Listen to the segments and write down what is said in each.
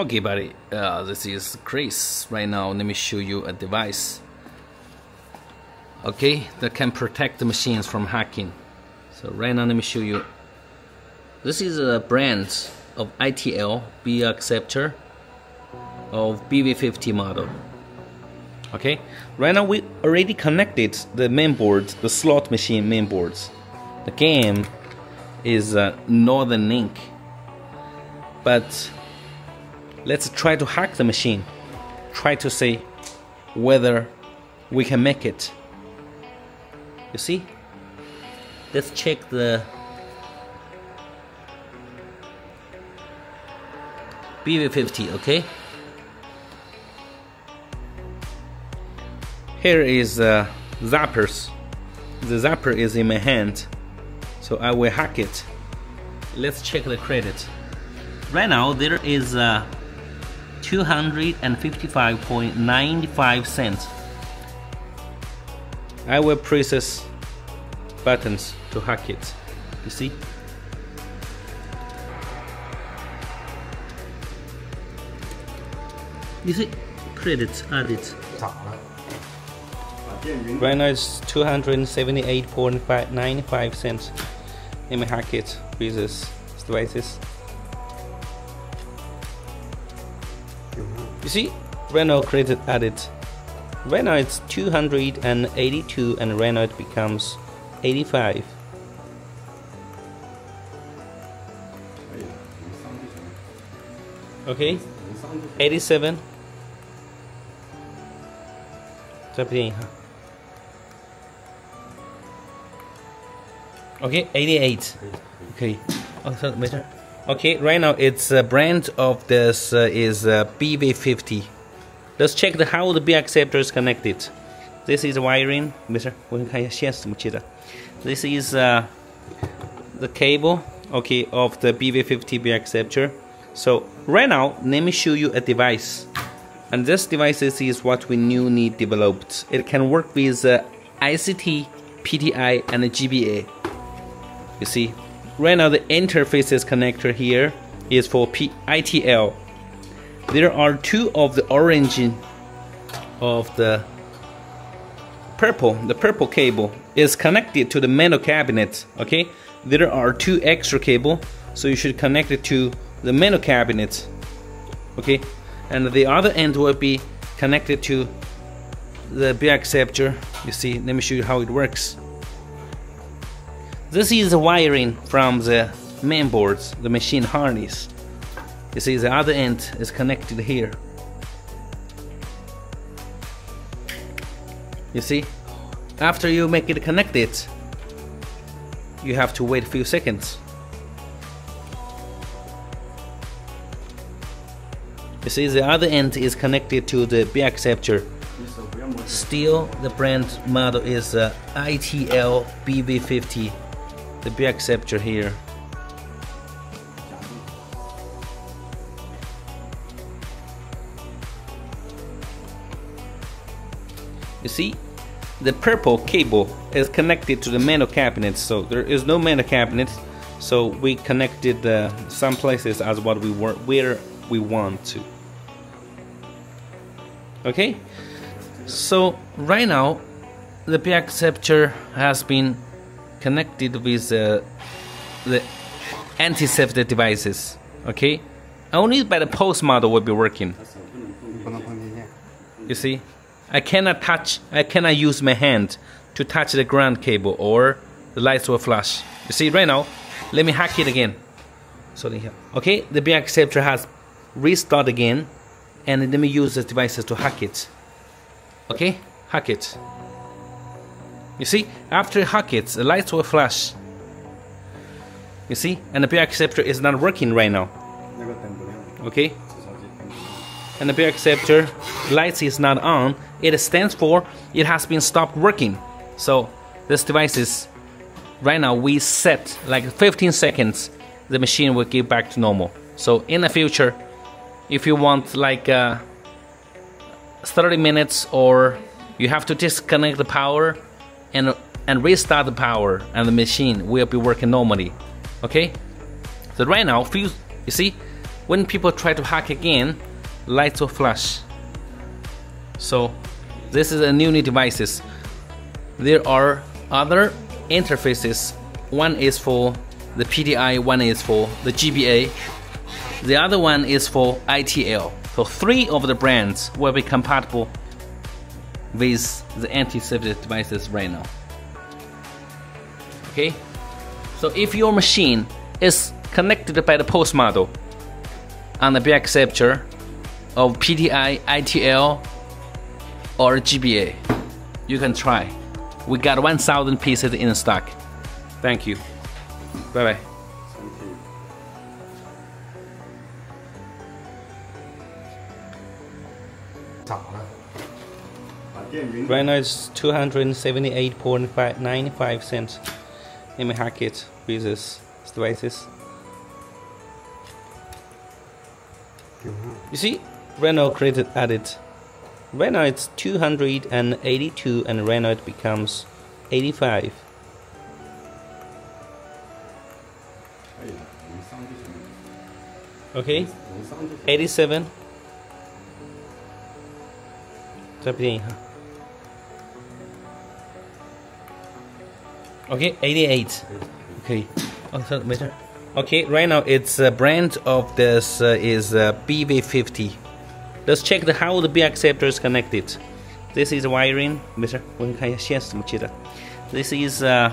Okay buddy, uh, this is Chris. Right now let me show you a device. Okay that can protect the machines from hacking. So right now let me show you. This is a brand of ITL B acceptor of BV50 model. Okay? Right now we already connected the main mainboard the slot machine mainboards the game is uh, Northern Link. But let's try to hack the machine. Try to see whether we can make it. You see? Let's check the BV50 okay? Here is uh, zappers. The zapper is in my hand so I will hack it. Let's check the credit. Right now there is uh, 255.95 cents I will press buttons to hack it. You see? You see? Credits added. Right now it's 278.95 cents. Let me hack it with this devices. see? Right now credit added. Right now it's 282 and right now it becomes 85. Okay, 87. 再变一下。Okay, 88. Okay. Oh, sorry, better. Okay, right now it's a brand of this uh, is uh, BV50. Let's check the how the B acceptor is connected. This is wiring. This is uh, the cable, okay, of the BV50 B acceptor. So right now, let me show you a device. And this device is what we new need developed. It can work with uh, ICT, PTI, and GBA. You see, right now the interfaces connector here is for P ITL there are two of the orange of the purple the purple cable is connected to the metal cabinet okay? There are two extra cable so you should connect it to the metal cabinet okay? And the other end will be connected to the B acceptor. You see let me show you how it works this is the wiring from the main boards the machine harness. You see the other end is connected here. You see? After you make it connected you have to wait a few seconds. You see the other end is connected to the B acceptor. Still the brand model is uh, ITL BV50 the B acceptor here You see, the purple cable is connected to the metal cabinet, so there is no metal cabinet. So we connected uh, some places as what we were where we want to. Okay, so right now the B acceptor has been connected with uh, the anti-theft devices. Okay, only by the post model will be working. You see. I cannot touch, I cannot use my hand to touch the ground cable or the lights will flash. You see right now, let me hack it again. So okay, the B acceptor has restart again and let me use the devices to hack it. Okay, hack it. You see, after hack it, the lights will flash. You see, and the B acceptor is not working right now. Okay, and the B acceptor lights is not on it stands for it has been stopped working. So this device is right now we set like 15 seconds the machine will get back to normal. So in the future if you want like uh, 30 minutes or you have to disconnect the power and and restart the power and the machine will be working normally okay so right now few you see when people try to hack again, lights will flash. So this is a new devices. There are other interfaces. One is for the PDI, one is for the GBA, the other one is for ITL. So three of the brands will be compatible with the anti-theft devices right now. Okay, so if your machine is connected by the post model on the back capture of PTI, ITL, or GBA, you can try. We got 1,000 pieces in stock. Thank you. Bye bye. Right now it's 278.95 cents. Let me hack it with this devices. You see, Renault created added. Right now it's 282 and right now it becomes 85. Okay, 87. 这不电影哈。 Okay, 88. Okay. Oh, so, okay, right now it's a brand of this uh, is uh, BV50. Let's check the how the B acceptor is connected. This is wiring. Mister, This is uh,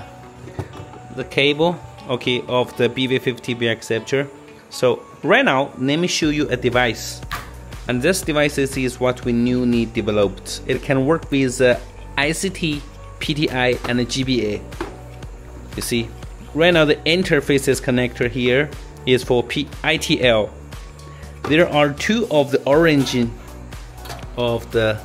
the cable, okay, of the BV50 B acceptor. So right now, let me show you a device. And this device is what we new need developed. It can work with uh, ICT, PTI, and GBA. You see, right now the interfaces connector here is for P ITL. There are two of the orange of the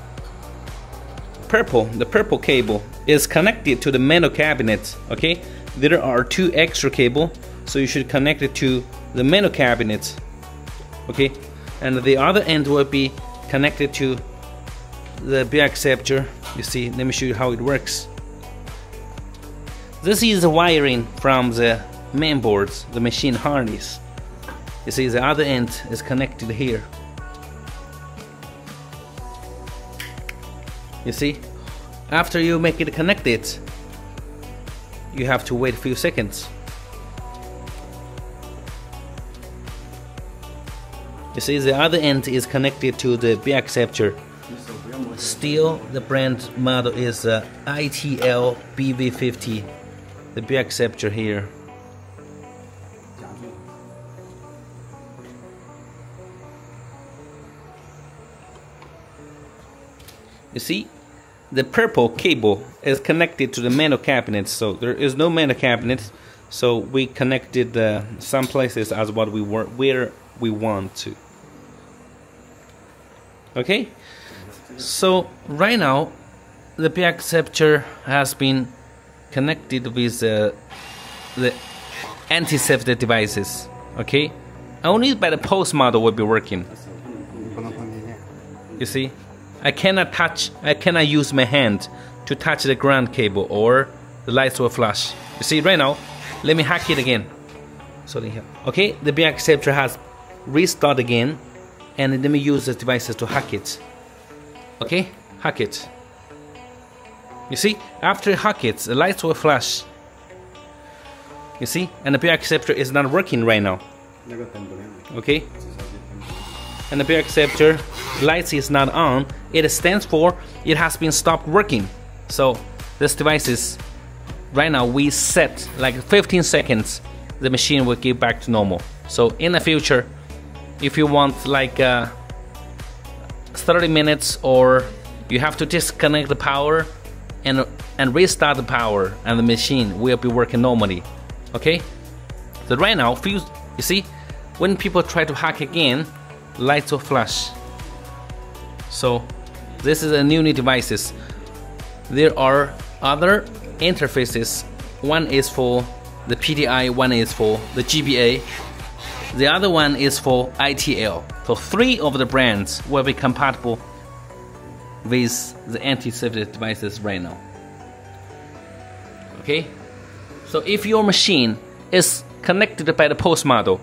purple. The purple cable is connected to the manual cabinet. Okay, there are two extra cable, so you should connect it to the manual cabinet. Okay, and the other end will be connected to the B acceptor. You see, let me show you how it works. This is the wiring from the main boards, the machine harness. You see the other end is connected here. You see, after you make it connected, you have to wait a few seconds. You see the other end is connected to the B acceptor. Still the brand model is uh, ITL BV50 the B acceptor here. You see, the purple cable is connected to the manual cabinet, so there is no manual cabinet. So we connected uh, some places as what we were where we want to. Okay, so right now the B acceptor has been connected with uh, the anti-theft devices. Okay, only by the post model will be working. You see, I cannot touch, I cannot use my hand to touch the ground cable or the lights will flash. You see, right now, let me hack it again. So okay, the B acceptor has restart again, and let me use the devices to hack it. Okay, hack it. You see, after it hackets, the lights will flash. You see, and the B acceptor is not working right now. Okay? And the B acceptor lights is not on. It stands for it has been stopped working. So this device is right now we set like 15 seconds the machine will get back to normal. So in the future, if you want like uh, 30 minutes or you have to disconnect the power and and restart the power and the machine. Will be working normally okay? So right now fuse you see when people try to hack again lights will flash. So this is a new devices. There are other interfaces. One is for the PDI, one is for the GBA the other one is for ITL so three of the brands will be compatible with the anti-theft devices right now. Okay, so if your machine is connected by the post model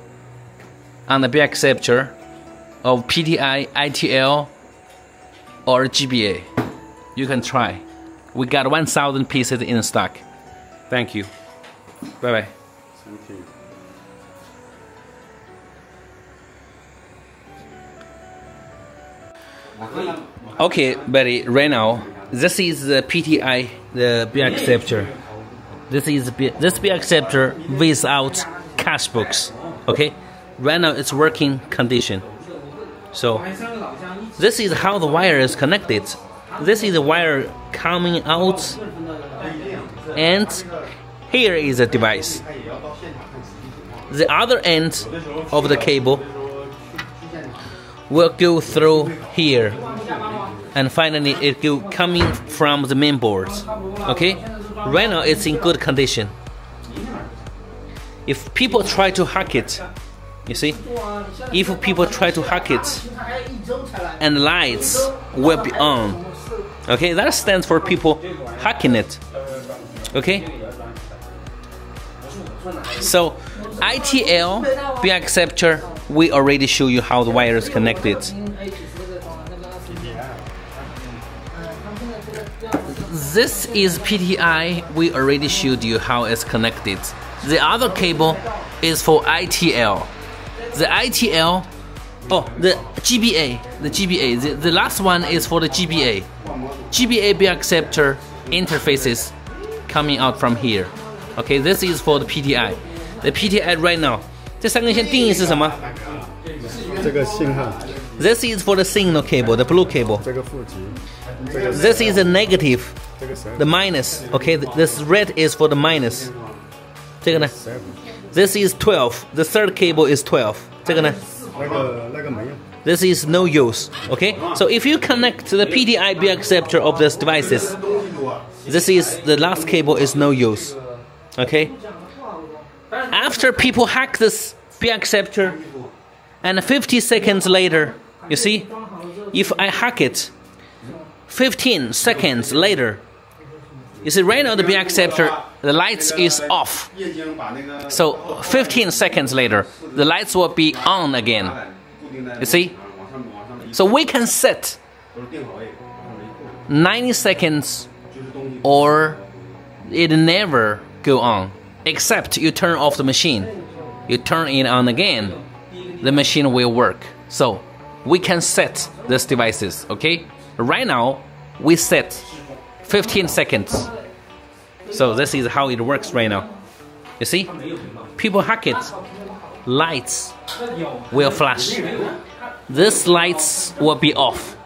on the back acceptor of PTI, ITL, or GBA. You can try. We got 1,000 pieces in stock. Thank you. Bye bye. Thank you. Okay, buddy, right now, this is the PTI, the beer acceptor. This is this beer acceptor without cash box. Okay, right now it's working condition. So this is how the wire is connected. This is the wire coming out, and here is the device. The other end of the cable will go through here and finally it go coming from the main board okay? Right now it's in good condition. If people try to hack it you see? If people try to hack it and lights will be on. Okay? That stands for people hacking it. Okay? So ITL beer acceptor we already show you how the wire is connected this is PTI we already showed you how it's connected. The other cable is for ITL the ITL oh the GBA the GBA the, the last one is for the GBA GBA beer acceptor interfaces coming out from here. Okay this is for the PTI the PTI right now 这三根线定义是什么这个信号， This is for the signal cable, the blue cable. 这个负极，这个 This is a negative, 这个 seven the minus. Okay, th- this red is for the minus. 这个呢 seven， This is 12. The third cable is 12. 这个呢那个那个没用。 This is no use. Okay, so if you connect to the PDIB acceptor of these devices, this is the last cable is no use. Okay. After people hack this peer acceptor, and 50 seconds later, you see, if I hack it, 15 seconds later, you see, right now the peer acceptor, the lights is off. So 15 seconds later, the lights will be on again. You see? So we can set 90 seconds or it never go on except you turn off the machine. You turn it on again the machine will work. So we can set these devices okay? Right now we set 15 seconds. So this is how it works right now. You see? People hack it. Lights will flash. These lights will be off.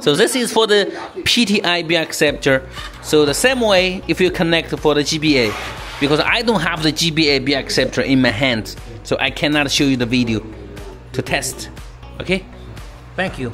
So this is for the PTI PTIB acceptor. So the same way if you connect for the GBA, because I don't have the GBAB acceptor in my hand, so I cannot show you the video to test. Okay? Thank you.